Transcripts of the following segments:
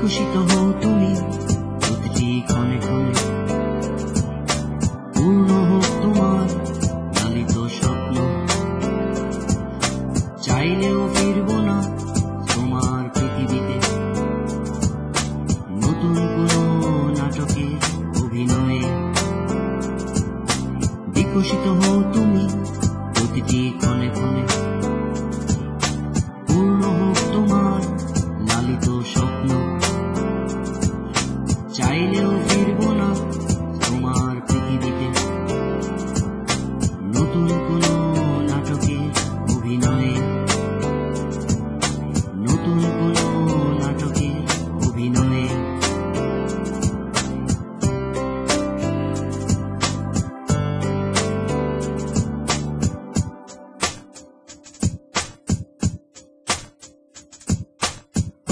বিকশিত হও তুমি প্রতিটি ক্ষণে ক্ষণে পূর্ণ হোক তোমার লালিত স্বপ্ন। চাইলেও ফিরব না তোমার পৃথিবীতে। নতুন কোন নাটকে, অভিনয়ে বিকশিত হও তুমি প্রতিটি ক্ষণে ক্ষণে। পূর্ণ হোক তোমার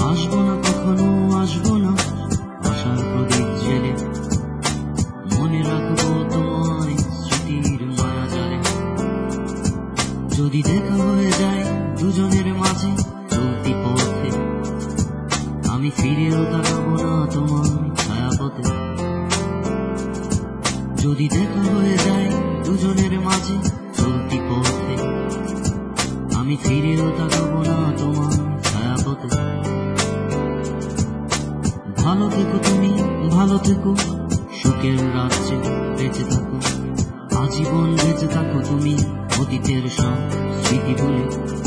আসব না, কখনো আসব না। আশার প্রদীপ জেলে মনে রাখব তোমায় স্মৃতির মায়া যদি দেখা হয়ে যায় দুজনের মাঝে চলতি পথে, আমি ফিরেও তাকাবো না তোমার ছায়াপথে। যদি দেখা হয়ে যায় দুজনের মাঝে চলতি পথে, আমি ফিরেও তাকাবো না তোমার ছায়াপথে। ভালো থেকো তুমি, ভালো থেকো। সুখের রাজ্যে বেঁচে থাকো। আজীবন বেঁচে থাকো তুমি, অতীতের সব স্মৃতি ভুলে।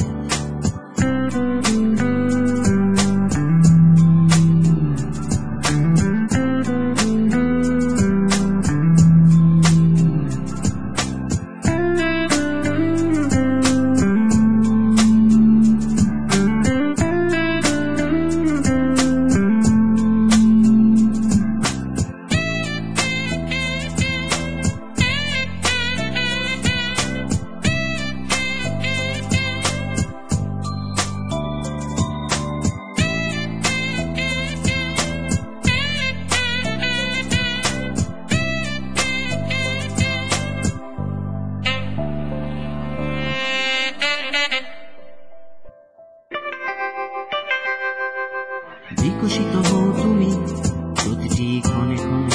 বিকশিত হও তুমি প্রতিটি ক্ষণে ক্ষণে।